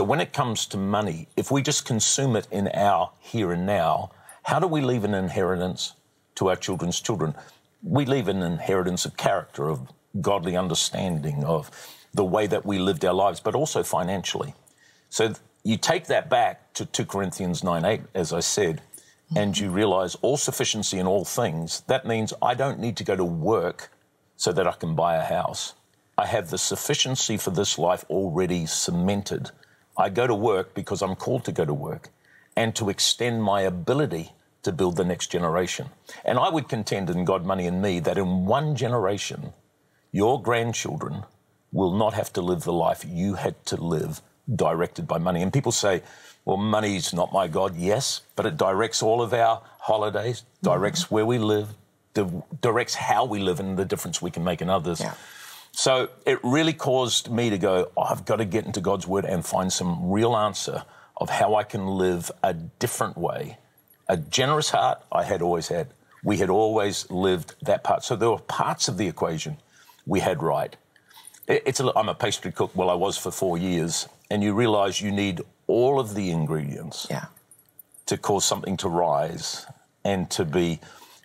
So when it comes to money, if we just consume it in our here and now, how do we leave an inheritance to our children's children? We leave an inheritance of character, of godly understanding, of the way that we lived our lives, but also financially. So you take that back to 2 Corinthians 9 8, as I said, and you realize all sufficiency in all things. That means I don't need to go to work so that I can buy a house. I have the sufficiency for this life already cemented. I go to work because I'm called to go to work and to extend my ability to build the next generation. And I would contend in God, Money, and Me that in one generation, your grandchildren will not have to live the life you had to live directed by money. And people say, well, money's not my God. Yes, but it directs all of our holidays, directs mm-hmm. where we live, di- directs how we live, and the difference we can make in others. Yeah. So it really caused me to go, oh, I've got to get into God's Word and find some real answer of how I can live a different way. A generous heart I had always had. We had always lived that part. So there were parts of the equation we had right. It's a, I'm a pastry cook. Well, I was for four years, and you realise you need all of the ingredients yeah. to cause something to rise and to be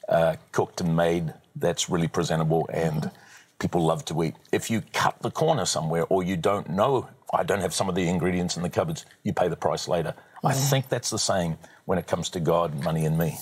uh, cooked and made that's really presentable and mm-hmm. People love to eat. If you cut the corner somewhere or you don't know, I don't have some of the ingredients in the cupboards, you pay the price later. Mm-hmm. I think that's the same when it comes to God, money, and me.